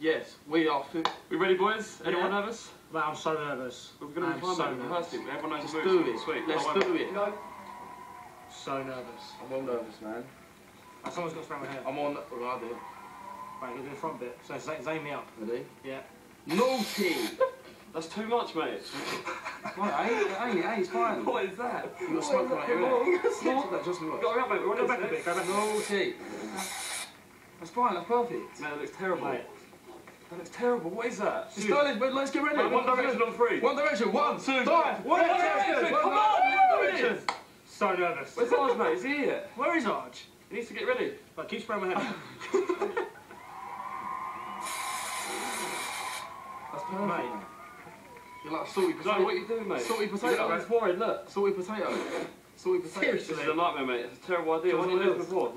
yes, we are. Fi- We ready, boys? Anyone Yeah. nervous? Mate, I'm so nervous. We're going to I'm be fine, so mate. nervous. Rehearsed it. Everyone knows Let's the do moves. it. Sweet. Let's do it. So nervous. I'm all nervous, man. Like, someone's got to spray my hair. I'm on. Oh, I do. Right, you do the front bit. So z- Zayn me up. Ready? Yeah. Naughty. That's too much, mate. Right, hey, hey, hey, it's fine. What is that? You got smoke on your ear. Snort that just Go right. up, mate. We're Go on back a this, bit, go back bit. Naughty. That's fine. That's perfect. Man, that looks terrible. Mate, That looks terrible. What is that? It's done, but let's get ready. Mate, one direction on three. One direction. One, two, Five. One direction. Come on, one direction. so nervous. Where's Arg, mate? Is he here? Where is Arg? He needs to get ready. Right, keep spraying my hair. That's perfect. Mate. You're like a salty potato. what are you doing, mate? Salty potato. at his forehead, look. Salty potato. Salty potato. This is a nightmare, mate. It's a terrible idea. Why didn't you do before?